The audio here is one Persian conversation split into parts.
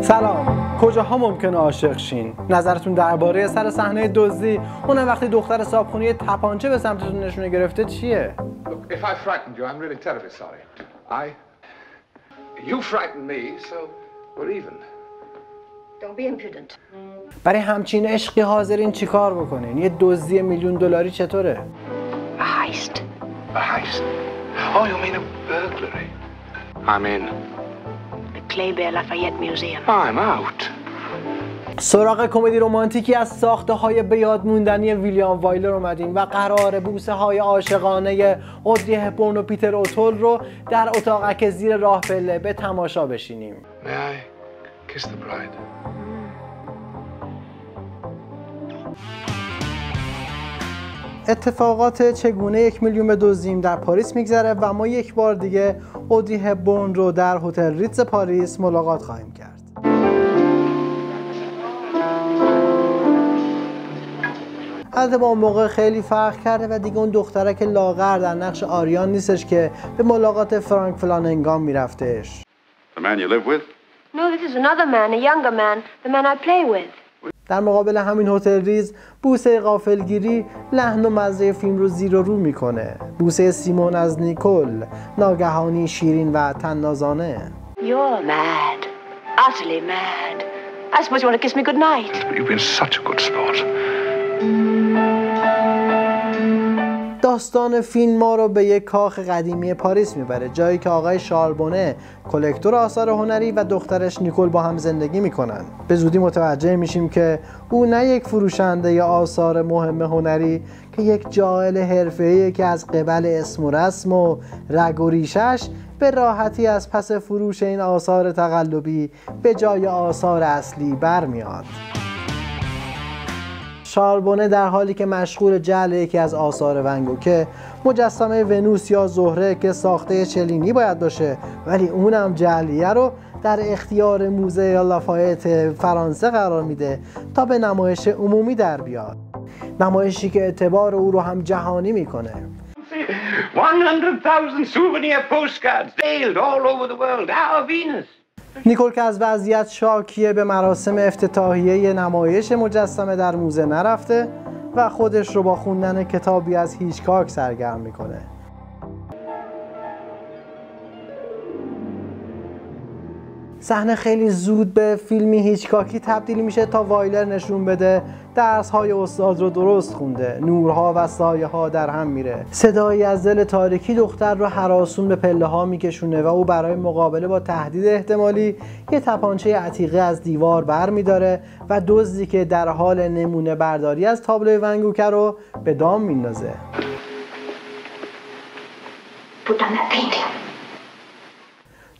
سلام کجاها ممکنه عاشق شین نظرتون درباره سر صحنه دزدی اونم وقتی دختر صابخونی تپانچه به سمتتون نشونه گرفته چیه Look, if I frightened you, I'm really terribly sorry. I. You frightened me, so we're even. Don't be impudent. برای همچین عشقی حاضرین چیکار بکنین یه دزدی میلیون دلاری چطوره A heist. A heist? Oh, you mean a burglary? I'm in. Lafayette Museum. I'm out. سراغ کمدی رمانتیکی از ساخته های بیاد موندنی ویلیام وایلر اومدیم و قرار بوسه های عاشقانه اودری هپبورن و پیتر اوتول رو در اتاقک زیر راه پله به تماشا بشینیم May I kiss the bride? اتفاقات چگونه یک میلیون بدزدیم در پاریس میگذره و ما یک بار دیگه اودری هپبورن رو در هتل ریتز پاریس ملاقات خواهیم کرد البته با اون موقع خیلی فرق کرده و دیگه اون دخترک لاغر در نقش آریان نیستش که به ملاقات فرانک فلاننگام میرفتش The man you live with? No, this is another man, a younger man, the man I play with. در مقابل همین هتل ریز بوسه غافلگیری لحن و مزه فیلم رو زیر و رو می‌کنه بوسه سیمون از نیکل ناگهانی شیرین و تنازانه You're mad. Utterly mad. I suppose you want to kiss me goodnight. You've been such a good sport. داستان فیلم ما رو به یک کاخ قدیمی پاریس می‌بره جایی که آقای شاربونه کلکتور آثار هنری و دخترش نیکل با هم زندگی می‌کنن. به زودی متوجه میشیم که او نه یک فروشنده یا آثار مهم هنری که یک جاهل حرفه‌ایه که از قبل اسم و رسم و رگ و ریشش به راحتی از پس فروش این آثار تقلبی به جای آثار اصلی برمیاد. شاربونه در حالی که مشغول جعل یکی از آثار ونگوکه مجسمه ونوس یا زهره که ساخته چلینی باید باشه ولی اونم جعلیه رو در اختیار موزه لافایت فرانسه قرار میده تا به نمایش عمومی در بیاد نمایشی که اعتبار او رو هم جهانی می‌کنه 100,000 souvenir postcards all over the world. Our Venus. نیکل که از وضعیت شاکیه به مراسم افتتاحیه نمایش مجسمه در موزه نرفته و خودش رو با خوندن کتابی از هیچکاک سرگرم می‌کنه. صحنه خیلی زود به فیلمی هیچکاکی تبدیل میشه تا وایلر نشون بده درس های استاد رو درست خونده. نورها و سایه ها در هم میره. صدایی از دل تاریکی دختر رو حراسون به پله ها میکشونه و او برای مقابله با تهدید احتمالی یه تپانچه عتیقه از دیوار بر میداره و دزدی که در حال نمونه برداری از تابلوی ونگوکه رو به دام میندازه.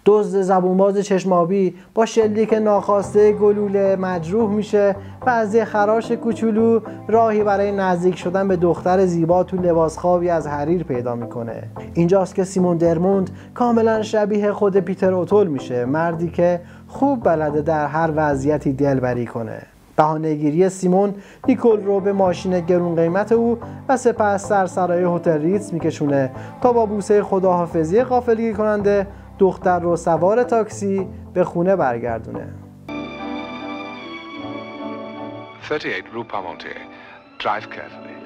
دزد زبونباز چشمابی با شلیک ناخواسته گلوله مجروح میشه. و از یه خراش کوچولو راهی برای نزدیک شدن به دختر زیبا تو لباس خوابی از حریر پیدا می‌کنه. اینجاست که سیمون درموند کاملا شبیه خود پیتر اوتول میشه مردی که خوب بلده در هر وضعیتی دلبری کنه. بهانهگیری سیمون نیکل رو به ماشین گرون قیمت او و سپس در سرای هتل ریتز میکشونه تا با بوسه خداحافظی غافلگیر کننده دختر رو سوار تاکسی به خونه برگردونه 38 Rue Parmentier. Drive carefully.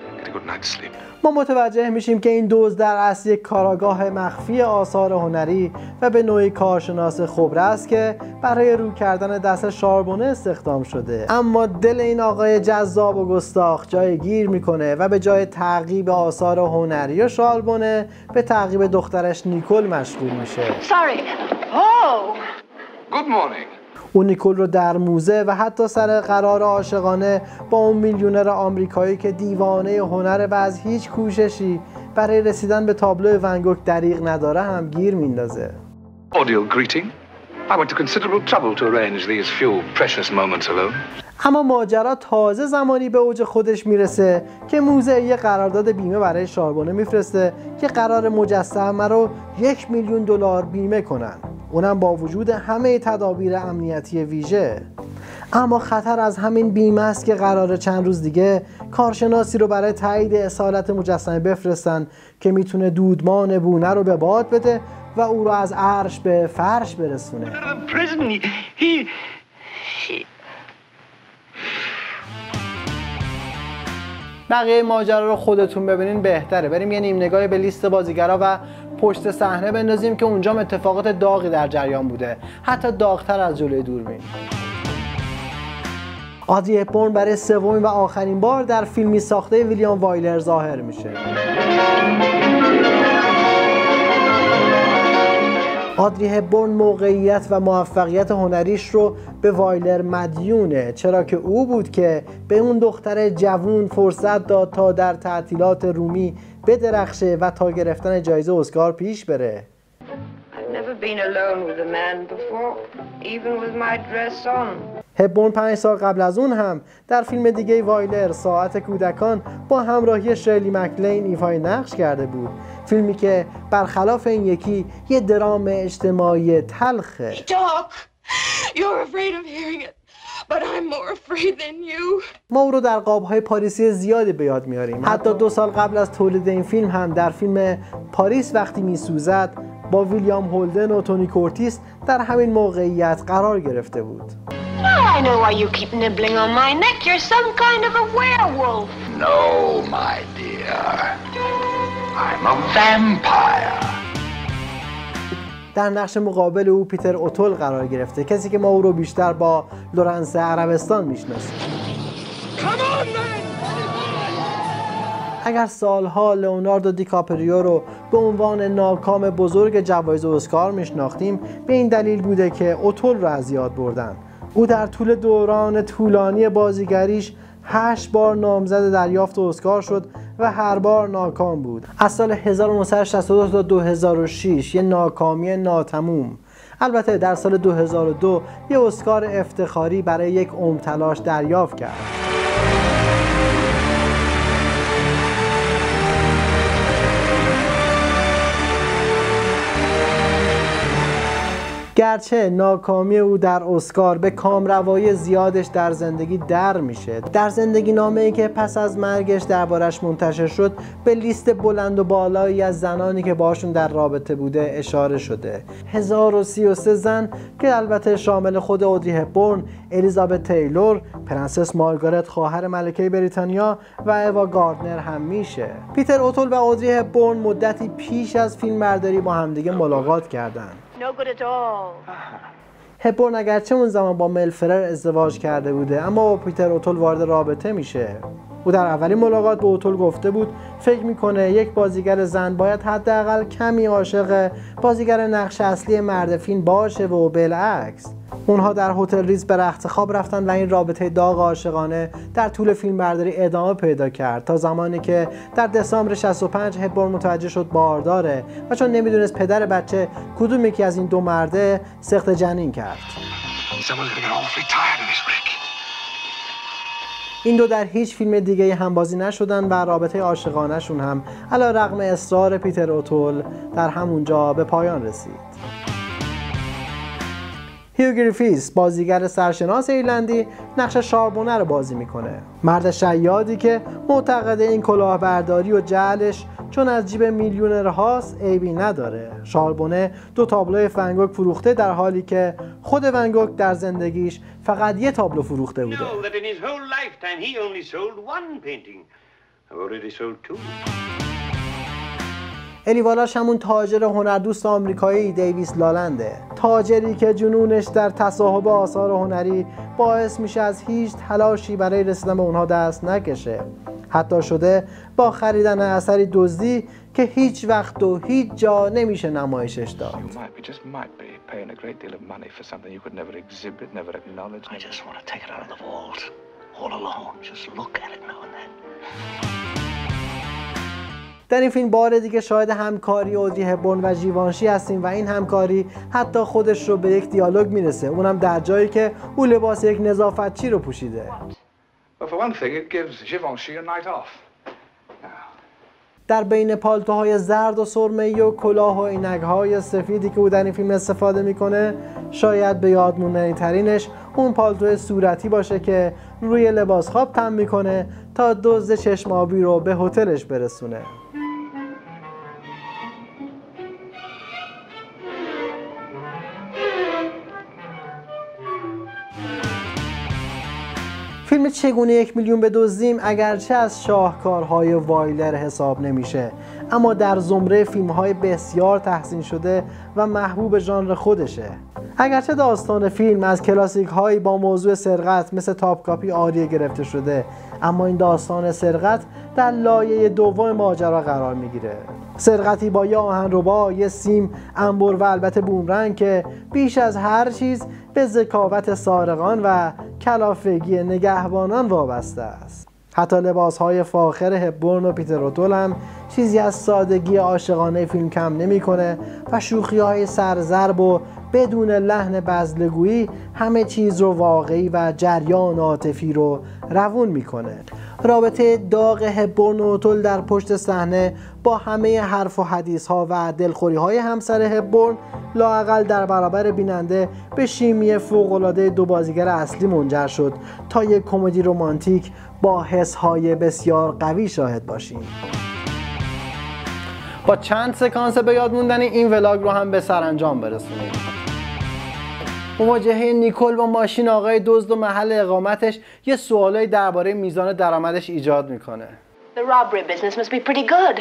ما متوجه میشیم که این دوز در اصل یک کاراگاه مخفی آثار هنری و به نوعی کارشناس خبره است که برای رو کردن دست شاربونه استخدام شده اما دل این آقای جذاب و گستاخ جای گیر می‌کنه و به جای تعقیب آثار هنری و شاربونه به تعقیب دخترش نیکل مشغول میشه Sorry. Oh! Good morning. او نیکل رو در موزه و حتی سر قرار عاشقانه با اون میلیونر آمریکایی که دیوانه هنر و از هیچ کوششی برای رسیدن به تابلو ونگوک دریغ نداره هم گیر میندازه. اما ماجرا تازه زمانی به اوج خودش می‌رسه که موزه یه قرارداد بیمه برای شاربونه میفرسته که قرار مجسمه رو یک میلیون دلار بیمه کنن. اونم با وجود همه تدابیر امنیتی ویژه. اما خطر از همین بیمه است که قرار چند روز دیگه کارشناسی رو برای تایید اصالت مجسمه بفرستن که می‌تونه دودمان بونه رو به باد بده و او رو از عرش به فرش برسونه. بقیه ماجرا رو خودتون ببینین بهتره. بریم یه نیم نگاهی به لیست بازیگرا و پشت صحنه بندازیم که اونجا اتفاقات داغی در جریان بوده. حتی داغتر از جلوی دوربین. آدری هپبورن برای سومین و آخرین بار در فیلمی ساخته ویلیام وایلر ظاهر میشه. آدری هپبورن موقعیت و موفقیت هنریش رو به وایلر مدیونه چرا که او بود که به اون دختر جوون فرصت داد تا در تعطیلات رومی بدرخشه و تا گرفتن جایزه اسکار پیش بره Never been alone with a man before, even with my dress on. هبون پنج سال قبل از اون هم در فیلم دیگه وایلر ساعت کودکان با همراهی شرلی مکلین ایفای نقش کرده بود. فیلمی که برخلاف این یکی یه درام اجتماعی تلخه. ما او رو در قابهای پاریسی زیادی به یاد میاریم. حتی دو سال قبل از تولید این فیلم هم در فیلم پاریس وقتی میسوزد با ویلیام هولدن و تونی کورتیس در همین موقعیت قرار گرفته بود. I know why you keep nibbling on my neck. You're some kind of a werewolf. No, my dear. I'm a vampire. در نقش مقابل او پیتر اوتول قرار گرفته کسی که ما او رو بیشتر با لورنس عربستان می‌شناسیم اگر سالها لئوناردو دیکاپریو رو به عنوان ناکام بزرگ جوایز اسکار میشناختیم به این دلیل بوده که اوتول رو از یاد بردن او در طول دوران طولانی بازیگریش هشت بار نامزد دریافت اسکار شد و هر بار ناکام بود. از سال 1962 تا 2006 یه ناکامی ناتموم. البته در سال 2002 یه اسکار افتخاری برای یک عمر تلاش دریافت کرد. گرچه ناکامی او در اسکار به کامروایی زیادش در زندگی در میشه. در زندگی نامه ای که پس از مرگش دربارش منتشر شد به لیست بلند و بالایی از زنانی که باشون در رابطه بوده اشاره شده. 1033 زن که البته شامل خود اودری هپبورن، الیزابت تیلور، پرنسس مارگارت خواهر ملکه بریتانیا و اوا گاردنر هم میشه. پیتر اوتول و اودری هپبورن مدتی پیش از فیلم برداری با همدیگه ملاقات کردند. No good at all. هپبورن اگرچه اون زمان با مل فرر ازدواج کرده بوده اما با پیتر اوتول وارد رابطه میشه او در اولین ملاقات به اوتول گفته بود فکر می‌کنه یک بازیگر زن باید حداقل کمی عاشق بازیگر نقش اصلی مرد فیلم باشه و بالعکس اونها در هتل ریز به رخت خواب رفتن و این رابطه داغ عاشقانه در طول فیلم برداری ادامه پیدا کرد تا زمانی که در دسامبر 65 هپبورن متوجه شد بارداره و چون نمی‌دونست پدر بچه کدوم یکی از این دو مرده سخت جنین کرد. این دو در هیچ فیلم دیگه هم بازی نشدن و رابطه عاشقانهشون هم علی رغم اصرار پیتر اوتول در همونجا به پایان رسید. هیو گریفیث بازیگر سرشناس ایرلندی نقش شاربونه رو بازی می‌کنه. مرد شیادی که معتقده این کلاهبرداری و جعلش چون از جیب میلیونرهاست عیبی نداره. شاربونه دو تابلو ونگوک فروخته در حالی که خود ونگوک در زندگیش فقط یه تابلو فروخته بوده. الیوالاش همون تاجر هنردوست آمریکایی دیویس لالنده. تاجری که جنونش در تصاحب آثار هنری باعث میشه از هیچ تلاشی برای رسیدن به اونها دست نکشه. حتی شده با خریدن اثری دزدی که هیچ وقت و هیچ جا نمیشه نمایشش داد. در این فیلم بار دیگه شاهد همکاری اودری هبورن و جیوانشی هستیم و این همکاری حتی خودش رو به یک دیالوگ می‌رسه. اونم در جایی که او لباس یک نظافتچی رو پوشیده. در بین پالتوهای زرد و سرمه و کلاه و عینک‌های سفیدی که او در این فیلم استفاده می‌کنه شاید به یادموندنی ترینش اون پالتو صورتی باشه که روی لباس خواب تم می‌کنه تا دزد چشم آبی رو به هتلش برسونه. چگونه یک میلیون بدزدیم اگرچه از شاهکارهای وایلر حساب نمیشه. اما در زمره فیلم های بسیار تحسین شده و محبوب ژانر خودشه. اگرچه داستان فیلم از کلاسیک هایی با موضوع سرقت مثل تاپ کاپی آریه گرفته شده اما این داستان سرقت در لایه دوم ماجرا قرار می‌گیره. سرقتی با یه آهنربا یه سیم انبر و البته بومرنگ که بیش از هر چیز به ذکاوت سارقان و کلافگی نگهبانان وابسته است. حتی لباس های فاخر هبورن و پیتر هم چیزی از سادگی عاشقانه فیلم کم نمی‌کنه و شوخی های سرزرب و بدون لحن بزلگویی همه چیز رو واقعی و جریان عاطفی رو روون می‌کنه. رابطه داغ هبورن و اوتل در پشت صحنه با همه حرف و حدیث ها و دلخوری های همسر هبورن لاقل در برابر بیننده به شیمی فوقالعاده دو بازیگر اصلی منجر شد تا یک کمدی رمانتیک با حس های بسیار قوی شاهد باشیم. با چند سکانس به یاد موندنی این ولاگ رو هم به سرانجام برسونیم. مواجهه نیکل با ماشین آقای دزد و محل اقامتش یه سوالایی درباره میزان درآمدش ایجاد می‌کنه. The robbery business must be pretty good.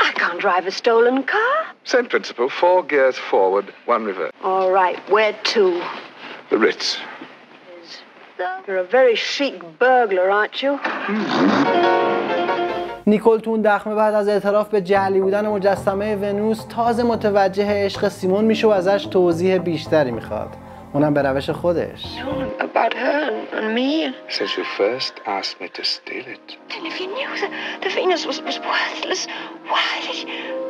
I can't drive a stolen car. Same principle. Four gears forward, one reverse. All right, where to? The Ritz. You're a very chic burglar, aren't you? نیکل تون دخمه بعد از اعتراف به جعلی بودن مجسمه ونوس تازه متوجه عشق سیمون میشه و ازش توضیح بیشتری می‌خواد اونم به روش خودش About her and me. Since you first asked me to steal it. Then if you knew that the Venus was, was worthless, why did you...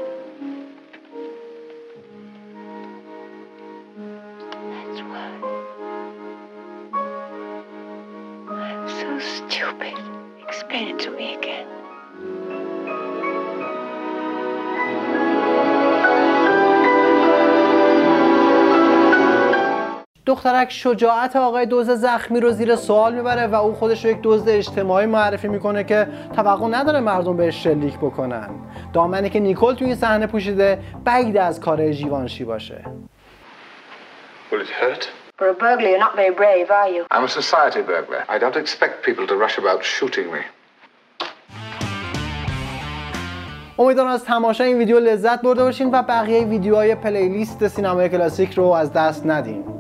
دخترک شجاعت آقای دوز زخمی رو زیر سوال می‌بره و او خودش رو یک دزد اجتماعی معرفی می‌کنه که توقع نداره مردم بهش شلیک بکنن دامنی که نیکل توی این صحنه پوشیده بعید از کار جیوانشی باشه? For a burglar, you're not very brave, are you? I'm a society burglar. I don't expect people to rush about shooting me. امیدوارم از تماشای این ویدیو لذت برده باشین و بقیه ویدیوهای پلیلیست سینمای کلاسیک رو از دست ندین